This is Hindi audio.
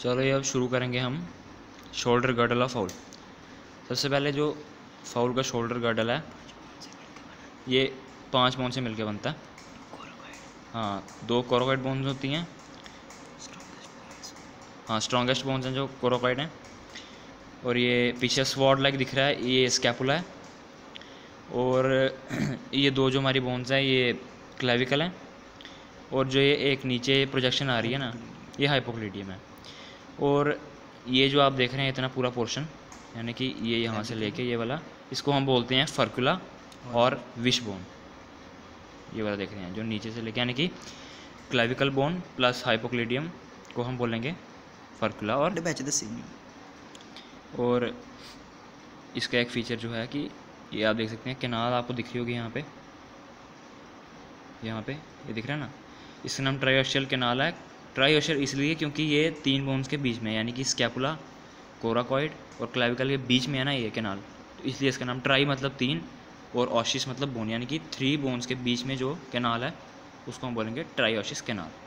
चलो ये अब शुरू करेंगे हम। शोल्डर गर्डल ऑफ़ फाउल सबसे पहले जो फाउल का शोल्डर गर्डल है, ये पाँच बोन से मिलकर बनता है। हाँ दो कोरोकाइड बोन्स होती हैं। हाँ स्ट्रॉन्गेस्ट बोन्स हैं जो कोरोकाइड हैं। और ये पीछे स्वॉर्ड लाइक दिख रहा है, ये स्कैपुला है। और ये दो जो हमारी बोन्स हैं, ये क्लेविकल हैं। और जो ये एक नीचे प्रोजेक्शन आ रही है ना, ये हाइपोक्लिडियम है। और ये जो आप देख रहे हैं इतना पूरा पोर्शन यानी कि ये यहाँ से लेके ये वाला इसको हम बोलते हैं फर्कुला और विश बोन ये वाला देख रहे हैं जो नीचे से लेके यानी कि क्लेविकल बोन प्लस हाइपोक्लिडियम को हम बोलेंगे फर्कुला और और इसका एक फ़ीचर जो है कि ये आप देख सकते हैं केनाल आपको दिख रही होगी यहाँ पे। यहाँ पे ये दिख रहा है ना? इसका नाम ट्राइशियल केनाल है ट्राइशियल इसलिए क्योंकि ये तीन बोन्स के बीच में यानी कि स्कैपुला कोराकॉइड और क्लाविकल के बीच में है ना ये कैनाल तो इसलिए इसका नाम ट्राई मतलब तीन और ऑशिस मतलब बोन यानी कि थ्री बोन्स के बीच में जो कैनाल है, उसको हम बोलेंगे ट्राई ऑशिस केनाल